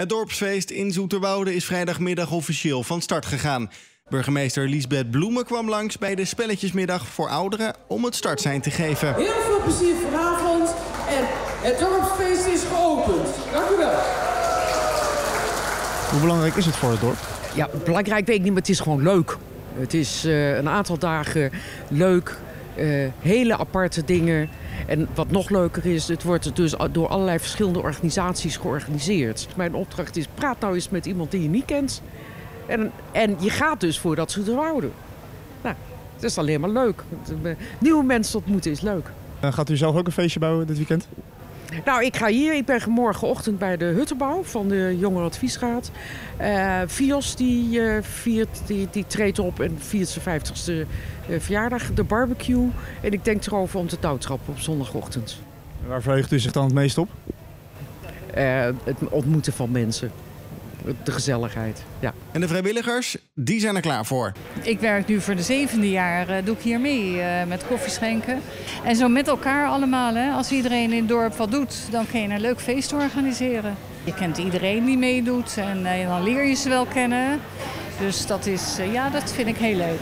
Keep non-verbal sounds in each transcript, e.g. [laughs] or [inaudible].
Het dorpsfeest in Zoeterwoude is vrijdagmiddag officieel van start gegaan. Burgemeester Liesbeth Bloemen kwam langs bij de spelletjesmiddag voor ouderen om het startsein te geven. Heel veel plezier vanavond en het dorpsfeest is geopend. Dank u wel. Hoe belangrijk is het voor het dorp? Ja, belangrijk weet ik niet, maar het is gewoon leuk. Het is uh, een aantal dagen leuk, uh, hele aparte dingen. En wat nog leuker is, het wordt dus door allerlei verschillende organisaties georganiseerd. Mijn opdracht is, praat nou eens met iemand die je niet kent. En, en je gaat dus voor dat ze houden. Nou, het is alleen maar leuk. Nieuwe mensen ontmoeten is leuk. Uh, gaat u zelf ook een feestje bouwen dit weekend? Nou, ik ga hier. Ik ben morgenochtend bij de Huttenbouw van de Jongerenadviesraad. Uh, Fios die, uh, viert, die, die treedt op en viert zijn 50ste uh, verjaardag. De barbecue. En ik denk erover om te touwtrappen op zondagochtend. Waar verheugt u zich dan het meest op? het ontmoeten van mensen de gezelligheid. Ja. En de vrijwilligers, die zijn er klaar voor. Ik werk nu voor de zevende jaar, uh, doe ik hier mee uh, met koffieschenken. En zo met elkaar allemaal. Hè. Als iedereen in het dorp wat doet, dan kun je een leuk feest organiseren. Je kent iedereen die meedoet en uh, dan leer je ze wel kennen. Dus dat is, ja, dat vind ik heel leuk.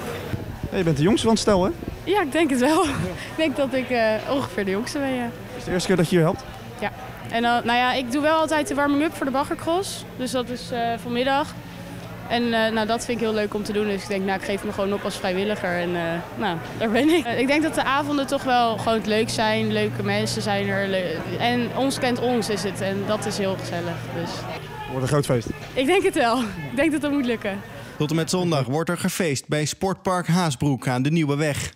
Hey, je bent de jongste van het stel, hè? Ja, ik denk het wel. [laughs] ik denk dat ik ongeveer de jongste ben, ja. Is het de eerste keer dat je hier helpt? Ja. En dan, nou ja, ik doe wel altijd de warming-up voor de baggercross. Dus dat is uh, vanmiddag. En uh, nou, dat vind ik heel leuk om te doen. Dus ik denk, nou, ik geef me gewoon op als vrijwilliger. En uh, nou, daar ben ik. ik denk dat de avonden toch wel gewoon leuk zijn. Leuke mensen zijn er. En ons kent ons is het. En dat is heel gezellig. Dus. Wordt een groot feest. Ik denk het wel. Ik denk dat dat moet lukken. Tot en met zondag wordt er gefeest bij Sportpark Haasbroek aan de Nieuwe Weg.